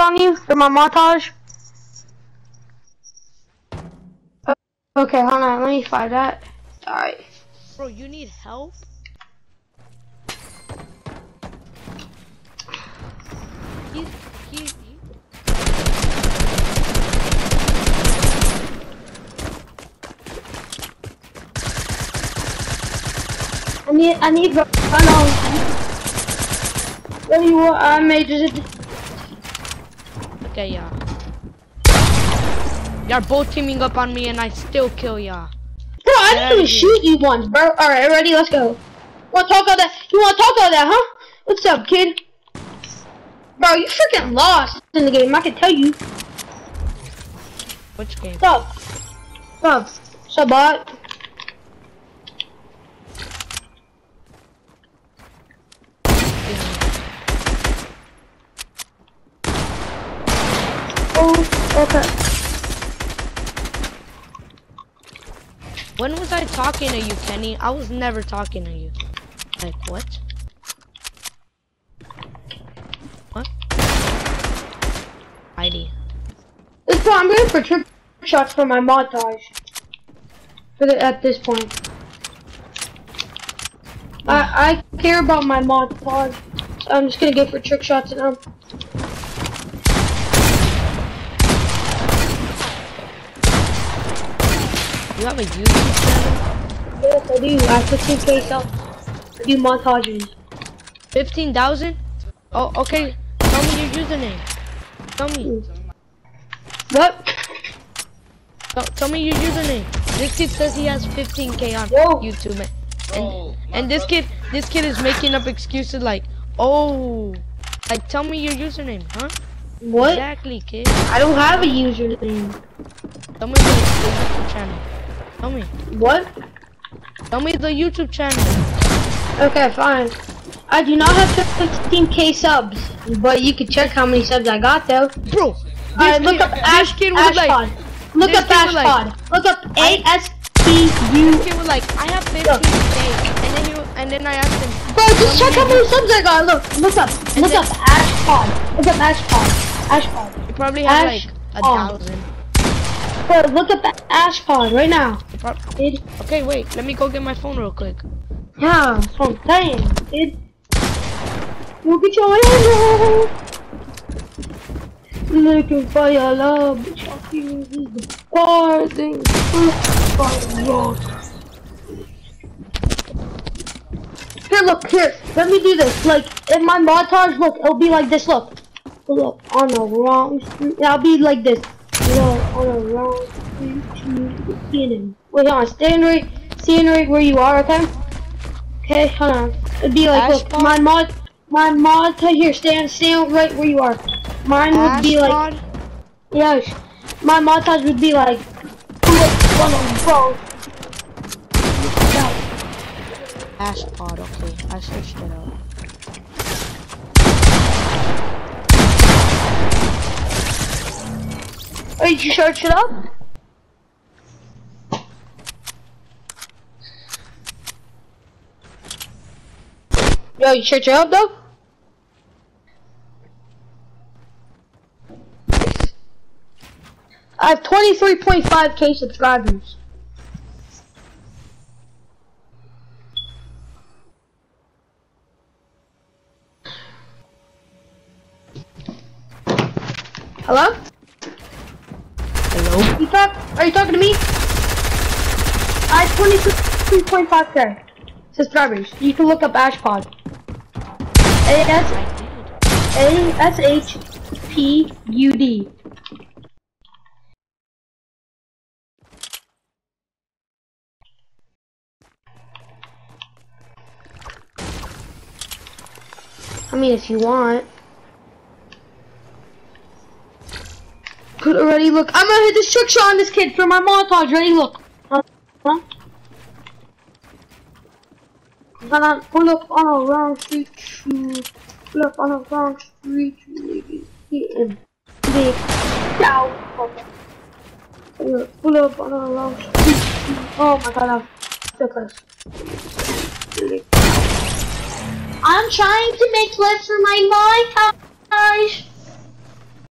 on you for my montage? Okay, hold on. Let me find that. Alright. Bro, you need help? He's, he, he, I need, I need, oh no. What do you want? I made it. Okay, yeah. Y'all both teaming up on me and I still kill y'all. Bro, I didn't even shoot you once, bro. Alright, ready? Let's go. Wanna talk all that? You wanna talk about that, huh? What's up, kid? Bro, you freaking lost in the game, I can tell you. Which game? Stop. Stop. Up? What's up, bot? Oh, okay. When was I talking to you, Kenny? I was never talking to you. Like, what? What? ID. This point, I'm going for trick shots for my montage. For the, at this point. I I care about my montage. So I'm just gonna go for trick shots now. You have a YouTube channel? Yes, I do. I have 15k subs. I do montages. 15,000? Oh, okay. Tell me your username. Tell me. What? Tell, tell me your username. This kid says he has 15k on Whoa. YouTube, and and, and this kid, this kid is making up excuses like, oh, like tell me your username, huh? What? Exactly, kid. I don't have a username. Tell me the, the YouTube channel. Tell me. What? Tell me the YouTube channel. Okay, fine. I do not have 15k subs, but you can check how many subs I got though. Bro, Alright, look up Ash, kid was like- Ashpod. Look up was like- Ashpod. Look up A S P U. this kid was like, I have 15k, and then he, was- and then I asked him, Bro, just check how many subs I got. Look, look up, look up Ashpod. Look up Ashpod. Ashpod. he probably had Ash like a thousand. Bro, look up Ashpod right now. Uh, dude. Okay, wait, let me go get my phone real quick. Yeah, that's what I'm saying, dude. Look at your hand. Looking for your love, but your feelings is the part thing. Here, look, here. Let me do this. Like, in my montage, look, it'll be like this. Look. Look, on the wrong street. It'll be like this. Look, on the wrong to beginning. Wait, hold on. Stand right, stand right where you are, okay? Okay, hold on. It'd be like, look, my mod, my mod, here, stand, stand right where you are. Mine would be like, yes, my montage would be like, look, on wrong. Ashpod, okay, I searched it out. Did you search it up? Yo, you search it up though? I have 23.5k subscribers. Hello? Are you talking to me? I have 23.5k subscribers. You can look up Ashpod. A S A S H P U D. I mean, if you want. Could already look. I'm gonna hit this trick shot on this kid for my montage. Ready? Look. Huh? Huh? Pull up on a wrong street pull up on a wrong street to hit him. Big down. Uh, pull up- on a wrong street. Oh my god, I'm so close. I'm trying to make clips for my montage.